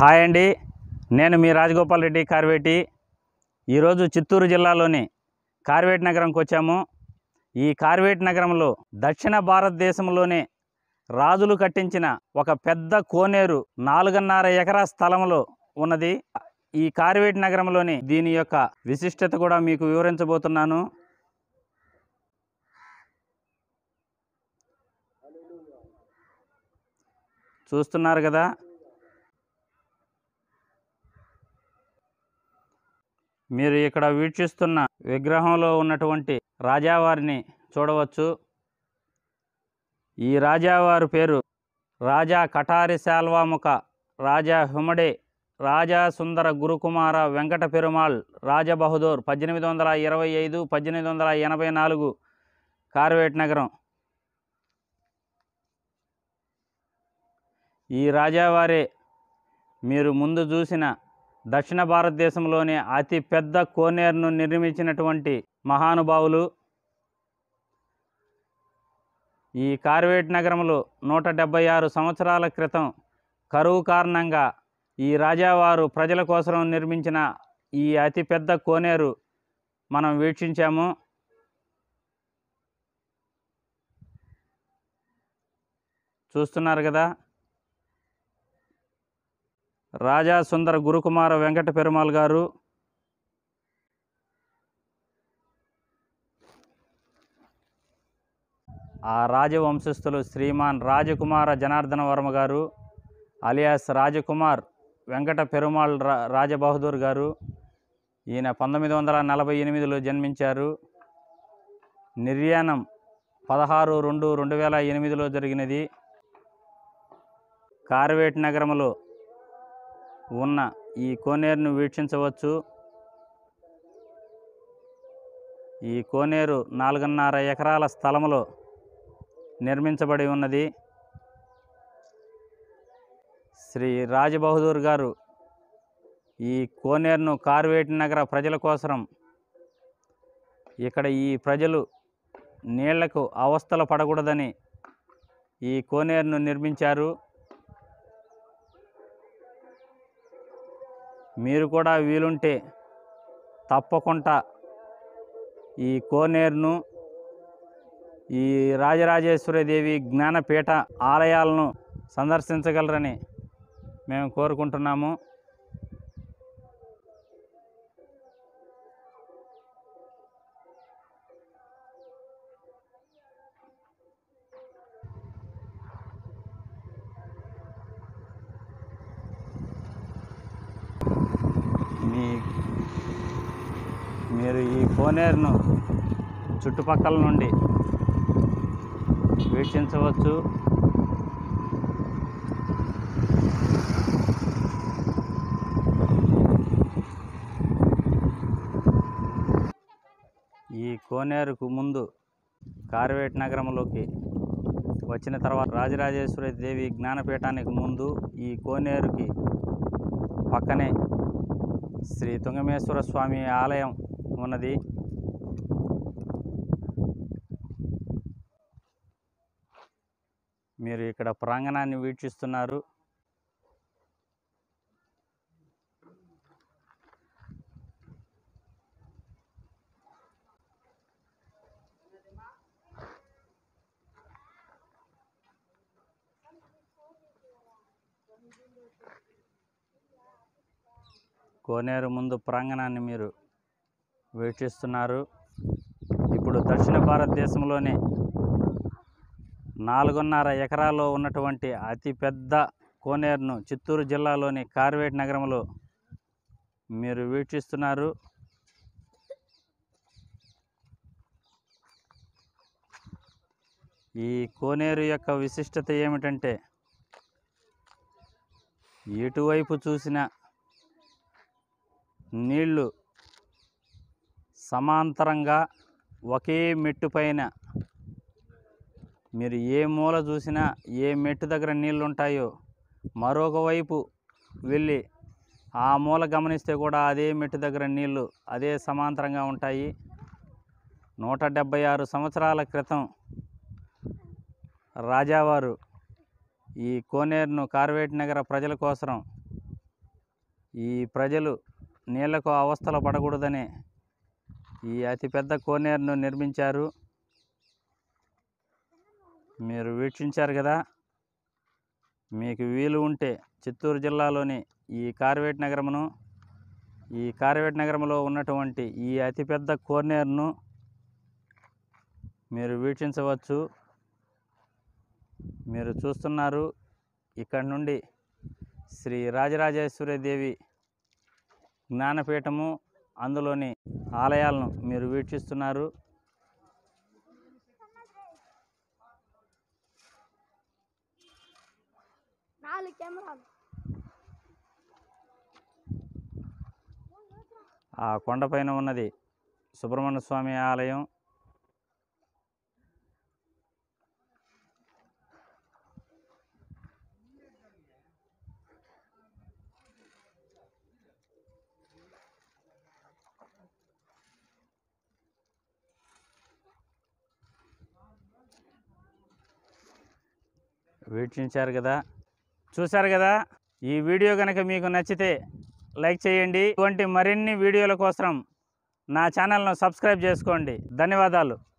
Hi అండి. నేను మీ రాజగోపాల్ రెడ్డి కార్వేటి. ఈరోజు చిత్తూరు జిల్లాలోని కార్వేట్ నగరంకి వచ్చాము. ఈ కార్వేట్ నగరంలో దక్షిణ భారతదేశంలోనే రాజులు కట్టించిన ఒక పెద్ద కోనేరు నాలుగున్నర ఎకరా స్థలంలో ఉన్నది. ఈ కార్వేట్ నగరంలోని దీని యొక్క విశిష్టత కూడా మీకు వివరించబోతున్నాను. చూస్తున్నారు కదా. మీరు ఇక్కడ వీక్షిస్తున్న విగ్రహంలో ఉన్నటువంటి రాజావారిని చూడవచ్చు. ఈ రాజావారి పేరు రాజా కటారి శాల్వాముఖ రాజా హుమడే రాజా సుందర గురుకుమార వెంకట పెరుమాళ్ రాజబహదూర్ పద్దెనిమిది వందల ఇరవై ఐదు పద్దెనిమిది వందల ఎనభై నాలుగు కార్వేట్ నగరం. ఈ రాజావారే మీరు ముందు చూసిన దక్షిణ భారతదేశంలోని అతి పెద్ద కోనేరును నిర్మించినటువంటి మహానుభావులు ఈ కార్వేట్ నగరంలో నూట డెబ్బై ఆరు సంవత్సరాల క్రితం కరువు కారణంగా ఈ రాజావారు ప్రజల కోసం నిర్మించిన ఈ అతిపెద్ద కోనేరు మనం వీక్షించాము. చూస్తున్నారు కదా? రాజా సుందర గురుకుమార వెంకట పెరుమాల్ గారు. ఆ రాజవంశస్థులు శ్రీమాన్ రాజకుమార జనార్దన వర్మ గారు అలియాస్ రాజకుమార్ వెంకట పెరుమాళ్ రా రాజబహదూర్ గారు. ఈయన పంతొమ్మిది వందల నలభై ఎనిమిదిలో జన్మించారు. నిర్యాణం పదహారు రెండు రెండు వేల ఎనిమిదిలో జరిగినది. కార్వేట్ నగరంలో ఉన్న ఈ కోనేరును వీక్షించవచ్చు. ఈ కోనేరు నాలుగున్నర ఎకరాల స్థలంలో నిర్మించబడి ఉన్నది. శ్రీ రాజబహదూర్ గారు ఈ కోనేరును కార్వేటి నగర ప్రజల కోసం ఇక్కడ ఈ ప్రజలు నీళ్ళకు అవస్థలు పడకూడదని ఈ కోనేరును నిర్మించారు. మీరు కూడా వీలుంటే తప్పకుండా ఈ కోనేరును ఈ రాజరాజేశ్వరిదేవి జ్ఞానపీఠ ఆలయాలను సందర్శించగలరని మేము కోరుకుంటున్నాము. మీ మీరు ఈ కోనేరును చుట్టుపక్కల నుండి వీక్షించవచ్చు. ఈ కోనేరుకు ముందు కార్వేట్ నగరంలోకి వచ్చిన తర్వాత రాజరాజేశ్వరి దేవి జ్ఞానపీఠానికి ముందు ఈ కోనేరుకి పక్కనే శ్రీ తుంగమేశ్వర స్వామి ఆలయం ఉన్నది. మీరు ఇక్కడ ప్రాంగణాన్ని వీక్షిస్తున్నారు. కోనేరు ముందు ప్రాంగణాన్ని మీరు వీక్షిస్తున్నారు. ఇప్పుడు దక్షిణ భారతదేశంలోనే నాలుగున్నర ఎకరాల్లో ఉన్నటువంటి అతిపెద్ద కోనేరును చిత్తూరు జిల్లాలోని కార్వేట్ నగరంలో మీరు వీక్షిస్తున్నారు. ఈ కోనేరు యొక్క విశిష్టత ఏమిటంటే ఎటువైపు చూసినా నీళ్ళు సమాంతరంగా ఒకే మెట్టు పైన. మీరు ఏ మూల చూసినా ఏ మెట్టు దగ్గర నీళ్ళు ఉంటాయో మరొక వైపు వెళ్ళి ఆ మూల గమనిస్తే కూడా అదే మెట్టు దగ్గర నీళ్ళు అదే సమాంతరంగా ఉంటాయి. నూట డెబ్భై ఆరు సంవత్సరాల క్రితం రాజావారు ఈ కోనేరును కార్వేట్ నగర ప్రజల కోసం ఈ ప్రజలు నీళ్ళకు అవస్థలు పడకూడదని ఈ అతిపెద్ద కోనేరును నిర్మించారు. మీరు వీక్షించారు కదా? మీకు వీలు ఉంటే చిత్తూరు జిల్లాలోని ఈ కార్వేట్ నగరమును ఈ కార్వేట్ నగరంలో ఉన్నటువంటి ఈ అతిపెద్ద కోనేరును మీరు వీక్షించవచ్చు. మీరు చూస్తున్నారు. ఇక్కడ నుండి శ్రీ రాజరాజేశ్వరి దేవి జ్ఞానపీఠము అందులోని ఆలయాలను మీరు వీక్షిస్తున్నారు. ఆ కొండపైన ఉన్నది సుబ్రహ్మణ్య స్వామి ఆలయం. వీక్షించారు కదా? చూశారు కదా? ఈ వీడియో కనుక మీకు నచ్చితే లైక్ చేయండి. ఇటువంటి మరిన్ని వీడియోల కోసం నా ఛానల్ను సబ్స్క్రైబ్ చేసుకోండి. ధన్యవాదాలు.